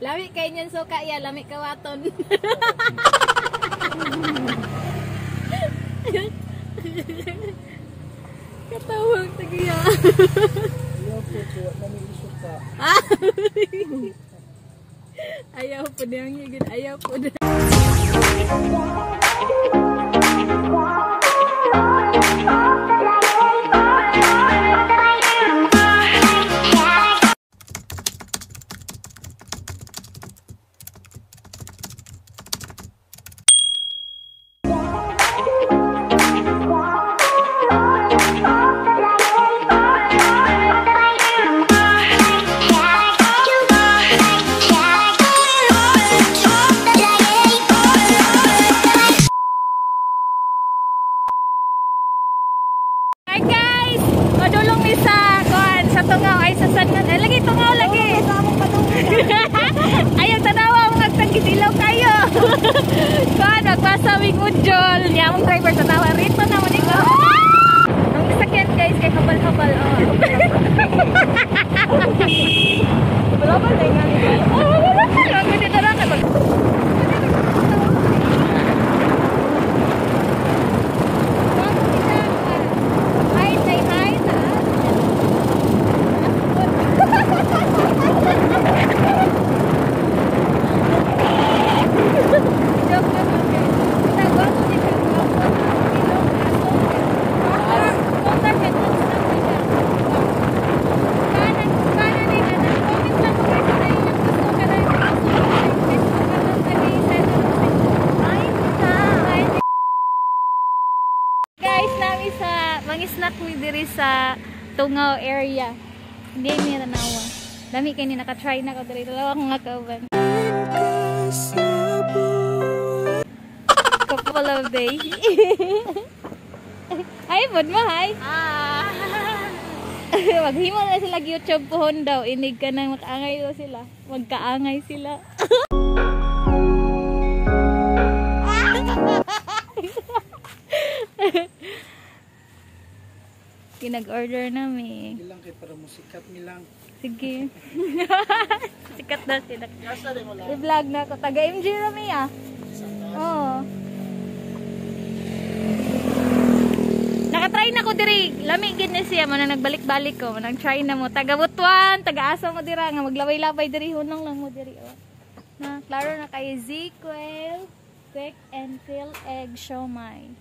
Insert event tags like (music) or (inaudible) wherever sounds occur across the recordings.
Lami kay niyan suka ya, lami kawaton. (laughs) Katawag tagiya. Kaya. (laughs) Ayaw po niyang higit, ayaw po na. Kuan nagpasawing udjol. Niya mong driver tanawa rito na mo ko. Ang sakyan guys kay kabal-kabal oh. Kabal-kabal na nga. Oh, wala ka. Ang dito lang mag Hi, say hi sa Guys, nami sa mangisnak mi diri sa Tungaw area. Hindi mi tanawa. Dami kay ni naka-try na ko diri dalawa ko nga kauban. Couple of days. Hi, bud mo, hi. Ah. (laughs) Maghimo na sila YouTube pohon daw. Inig ka na makaangay sila. Magkaangay sila. (laughs) Kinag-order namin. Ilang kay para musikat nilang. Sige. (laughs) Sikat na sila. I-vlog na ako. Taga MG Rami ah. Oo. Nakatry na ko diri. Lami gid na siya man nagbalik-balik ko. Man try na mo. Taga Butuan, taga asa mo dira nga maglaway-labay diri hunong lang mo diri oh. Na klaro na kay Ezekiel, quick and fill egg siomai.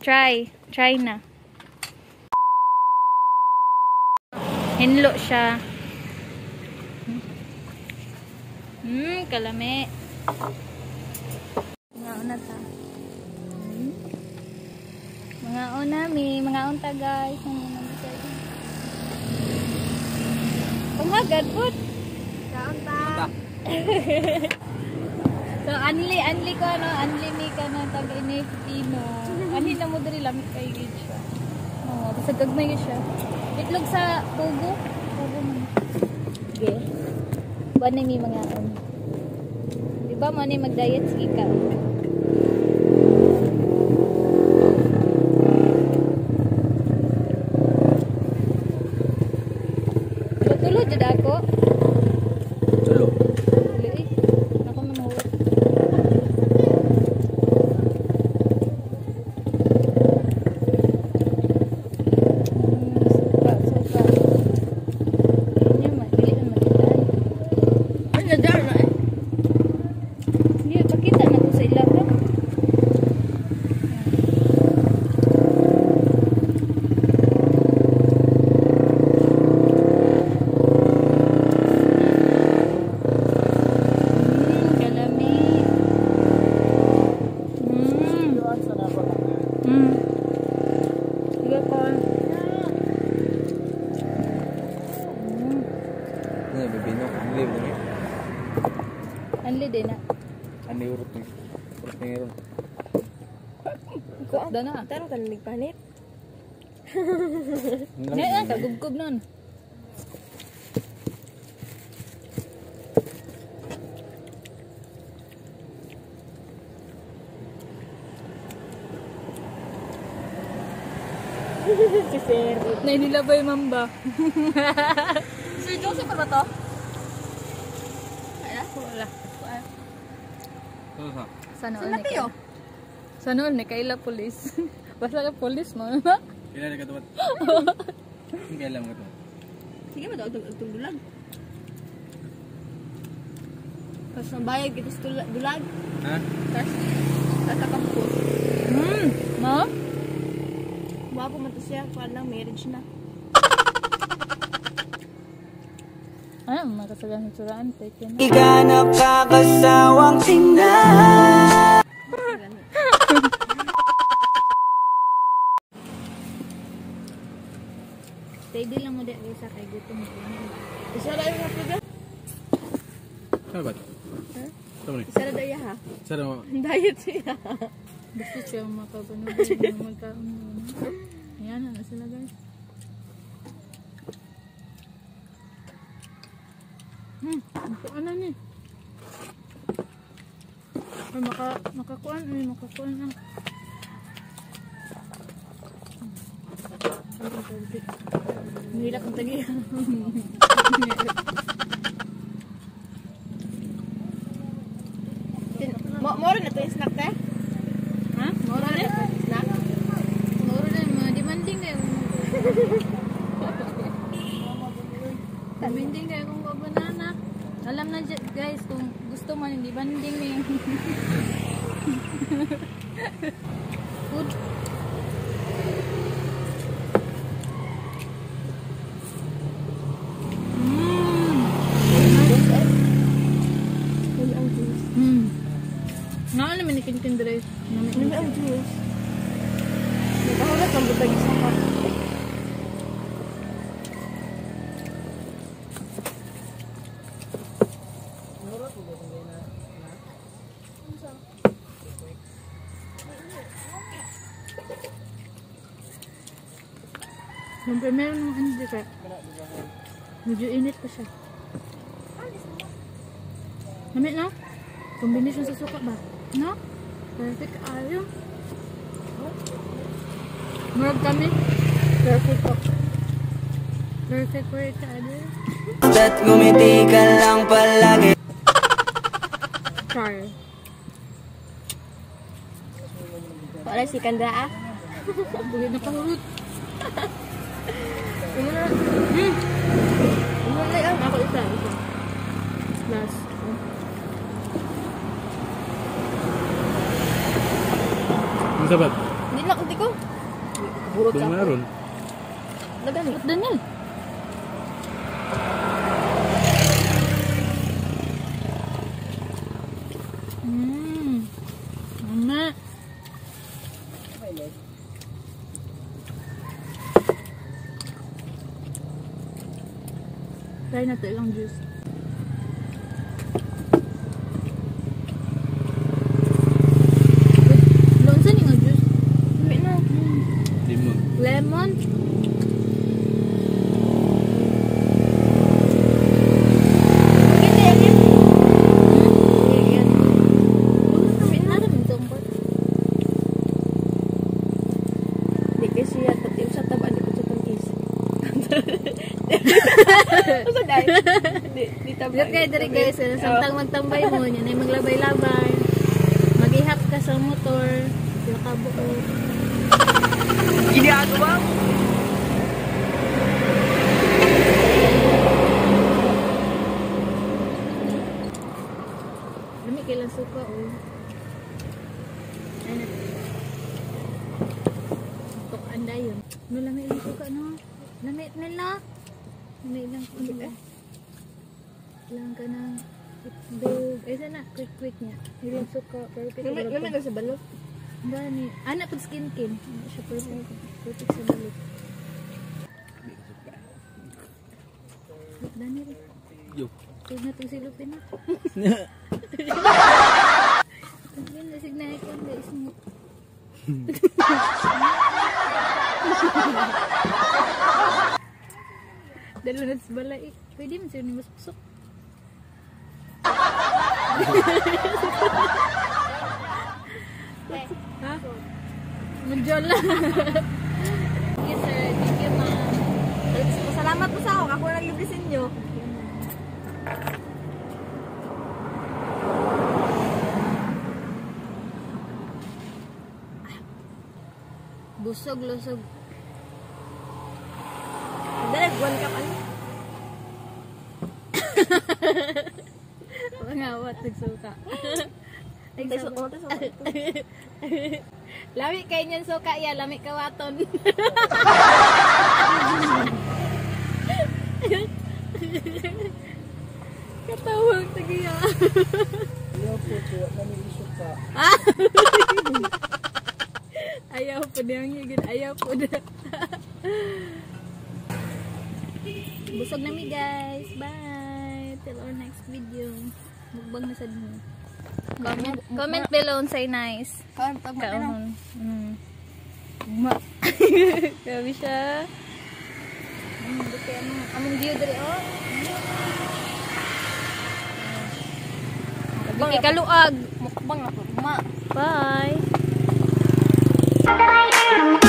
Try, try na. Hinlo siya. Hmm, kalami. Mga una ta. Hmm. Mga una mi, mga unta guys. Ano naman tayo? Pangagad po. Unta. (laughs) So, anli, anli ko ano, anli mi ka na taga NFT mo. (laughs) Anli na mo diri lamit kay gid siya. Oo, basta gagmay yun siya. Itlog sa pugo. Pugo. Okay. Buwan na mi mga on. Di ba mo ni mag-diet sige ka? Tulog jud ako. Tulo. Dili eh. Ako na mahulog. Hmm, suka, suka. Ini mah dili na makitaan. Ano dyan na eh? Hindi, pakita na ko sa ilaw. ha? Hmm, kalami. Hmm. Doon sa napakangan. Hmm. Sige ko. Hmm. Ano, bibino? Ang libo niya. Anli din na. Ano yung urot niya? Urot niya yun. Kuda na. Tanong ka lamig Ngayon, niya. kagubgob nun. si Sir. Nainilabay mamba. (laughs) Sir Joseph pa ba to? Wala. Sa? Sana all Saan ni Sana all ni kaila police. (laughs) Basta ka police mo. Kailan na katuwat? Kailan ka (laughs) to? Sige ba, ito itong dulag. Tapos nabayad kita sa dulag. Ha? Tapos, tatakap ko. Hmm. Mo? Wapo man to siya, kuha lang, marriage na. Ano, makasagang suraan. Take na. Iganap kakasawang tina Steady lang mo di sa kay gutom mo. Isa na yung mga piga. Ano ba? Ni. Isa na daya ha. Sana mo. Diet siya. (laughs) Gusto siya makagunog na magkaon. Ayan na sila guys. Hmm, ano ni? Ay, maka, makakuan, ay, makakuan ang. Nilak ang tagi. Mo mo rin na to yung snack te? Ha? Mo rin na snack? Siguro na, mga demanding kayo. demanding kayo kung ba banana. Alam na dyan, guys, kung gusto mo, hindi banding eh. Food. Nami ang juice. Hmm. Naa naman ni Kinkin Dre. Nami ang juice. Nakahulat ng butag isa ka. Yung primero nung ano di kaya. Medyo init pa siya. Namit na? Combination sa suka ba? No? Perfect ayo. Murag kami. Perfect po. Perfect work ka ano? At ngumiti ka lang palagi Char. Wala si Kanda ah. Bugay na. Ano na? Hmm. Na yan? Ako isa, isa. Last. Ang sabat? Hindi na kunti ko. Burot Doon ka. meron. Nagani. Ba't Daniel? Mmm. Mama. Try ilang juice. Dahil? (laughs) Di, di taba. Look kayo diri guys, samtang magtambay mo, yan ay maglabay-labay. Mag-ihap ka sa motor, sila ka buo. Ginagawa mo Lami kailang suka oh. Ay na. Tok anda yun. No ilang suka no. Lami nila. Lami ilang suka. Lang ka ng itlog. Ay sana quick quick niya. Ilang suka perfect. Nami ka sa balot. Gani. Anak pud skin kin. Ano siya perfect. Perfect sa balik. Look, Daniel. Yo. Tignan natin si Lupin na. Sabihin (laughs) na signal ko guys mo. (laughs) Nudes balai. Pwede man siya nimus pusok. Eh, ha? Magdiyan lang. Yes sir, thank you ma. Salamat po sa ako. Ako lang libre sa inyo. Busog, lusog. Pangawat, nagsuka. (laughs) Sa (laughs) Lami kay niyan suka ya, lami kawaton. (laughs) Katawag tagiya. Ayaw po na yung higit. Ayaw po na. Busog na mi guys. Bye. Till our next video. Mugbang na sa din. Comment, comment below unsay nice. Kaon pag kaon. Mm. Ma. (laughs) Grabe siya. Mm, dito among view diri oh. Bang ikaluag. Mukbang ako. Ma. Bye. Bye.